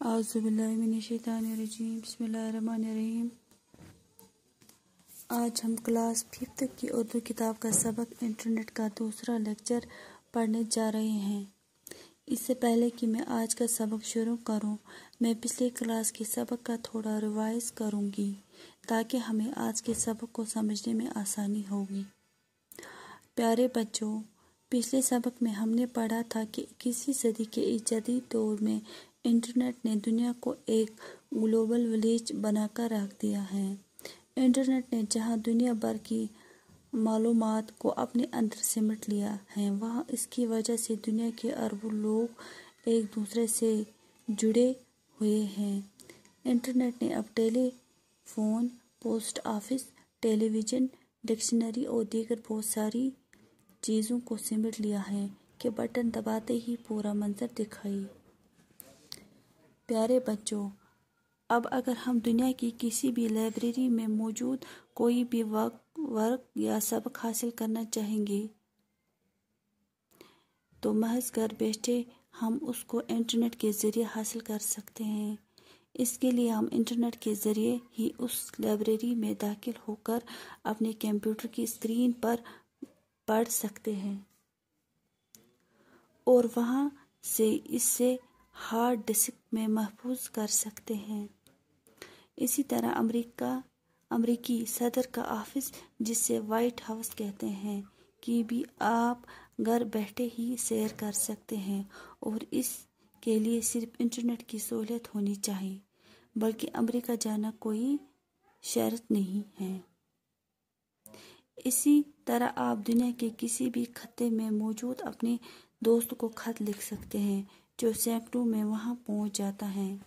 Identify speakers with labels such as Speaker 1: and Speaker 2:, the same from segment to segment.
Speaker 1: आज़बिल्लिमिनशैतानिर्रजीम बसमीम आज हम क्लास फिफ्थ की उर्दू किताब का सबक इंटरनेट का दूसरा लेक्चर पढ़ने जा रहे हैं। इससे पहले कि मैं आज का सबक शुरू करूँ, मैं पिछले क्लास के सबक का थोड़ा रिवाइज करूँगी ताकि हमें आज के सबक को समझने में आसानी होगी। प्यारे बच्चों पिछले सबक में हमने पढ़ा था कि किसी सदी के इस जदीद दौर में इंटरनेट ने दुनिया को एक ग्लोबल विलेज बनाकर रख दिया है। इंटरनेट ने जहाँ दुनिया भर की मालूम को अपने अंदर सिमट लिया है, वहाँ इसकी वजह से दुनिया के अरबों लोग एक दूसरे से जुड़े हुए हैं। इंटरनेट ने अब telephone, post office, television, dictionary और दीगर बहुत सारी चीज़ों को सिमट लिया है कि बटन दबाते ही पूरा मंजर दिखाई प्यारे बच्चों, अब अगर हम दुनिया की किसी भी लाइब्रेरी में मौजूद कोई भी वर्क वर्क या सबक हासिल करना चाहेंगे तो महज घर बैठे हम उसको इंटरनेट के ज़रिए हासिल कर सकते हैं। इसके लिए हम इंटरनेट के ज़रिए ही उस लाइब्रेरी में दाखिल होकर अपने कंप्यूटर की स्क्रीन पर पढ़ सकते हैं। और वहाँ से इससे हार्ड डिस्क में महफूज कर सकते हैं। इसी तरह अमेरिका, अमरीकी सदर का ऑफ़िस, जिसे वाइट हाउस कहते हैं, कि भी आप घर बैठे ही सैर कर सकते हैं, और इसके लिए सिर्फ़ इंटरनेट की सहूलियत होनी चाहिए, बल्कि अमेरिका जाना कोई शर्त नहीं है। इसी तरह आप दुनिया के किसी भी खत्ते में मौजूद अपने दोस्त को खत लिख सकते हैं जो सैकड़ों में वहाँ पहुँच जाता है।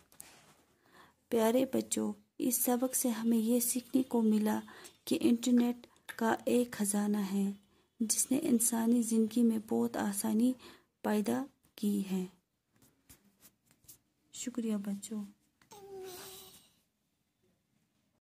Speaker 1: प्यारे बच्चों, इस सबक से हमें ये सीखने को मिला कि इंटरनेट का एक ख़जाना है, जिसने इंसानी ज़िंदगी में बहुत आसानी पैदा की है। शुक्रिया बच्चों।